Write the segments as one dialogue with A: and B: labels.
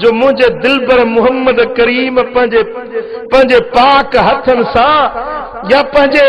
A: جو مجھے دل دلبر محمد کریم پنجے پنجے پاک ہتھن سا یا پنجے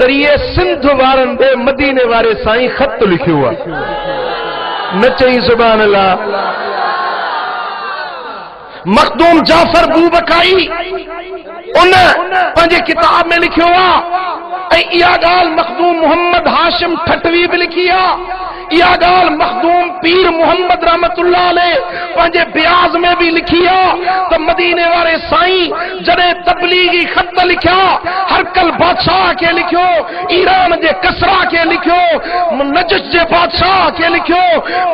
A: ذریعے سندھ وارن دے مدینے وارے سائیں خط لکھیو ہوا۔ نہ سبحان اللہ مخدوم جعفر بو بکائی ان پنجے کتاب میں لکھیو ہوا۔ اے یا گال مخدوم محمد ہاشم ٹھٹوی بھی لکھی یہ گال مخدوم پیر محمد رحمت اللہ علیہ پانجے بیاز میں بھی لکھیا، تو مدینے والے سائیں جڑے تبلیغی خط لکھیا ہر بادشاہ کے لکھو ایران جے کسرا کے لکھو نجس جے بادشاہ کے لکھو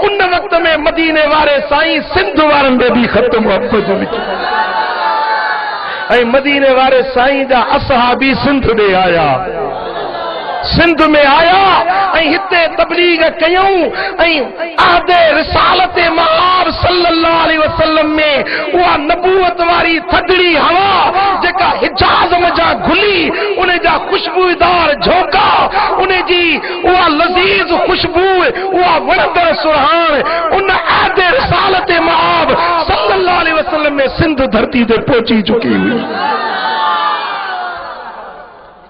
A: ان وقت میں مدینے والے سائیں سندھ وارن دے بھی خط محبت لکھو اے مدینے والے سائیں جا اصحابی سندھ دے آیا۔ سندھ میں آیا آدھے تبلیغ کیوں؟ آدھے رسالت مآب صلی اللہ علیہ وسلم میں وہ نبوت واری تھدڑی ہوا جکا حجاز میں گھلی، انہیں جا خوشبودار جھوکا انہیں جی وہ لذیذ خوشبو، وہ وندر سرحان ان آدھے رسالت مآب صلی اللہ علیہ وسلم میں سندھ دھرتی دے پہنچی چکی ہوئی۔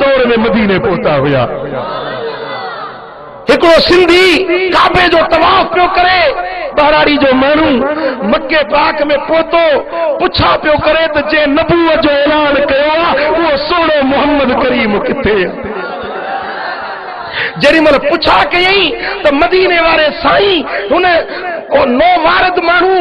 A: طور میں مدی پہ سیبے بہاری جو مہ مکے پاک میں پوت پوچھا پہ نبو جو ایلان کیا وہ سوڑو محمد کریم کتے جی مل پا کئی تو مدی والے سائی مارد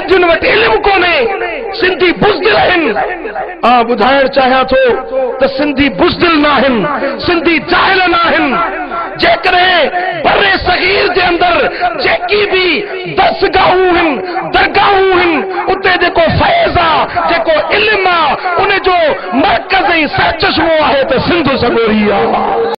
A: جنوٹ علم کو نے سندھی بزدل ہن۔ آ بدھائن چاہیاں تو تو سندھی بزدل نہ ہن، سندھی جاہل نہ ہن۔ جے کرے برے صغیر دے اندر جیکی بھی درسگاہوں ہن، درگاہوں ہن، اتے جے کو فیض جے کو علم آ انہیں جو مرکز ہی سرچشمو آئے تو سندھ سموری آ۔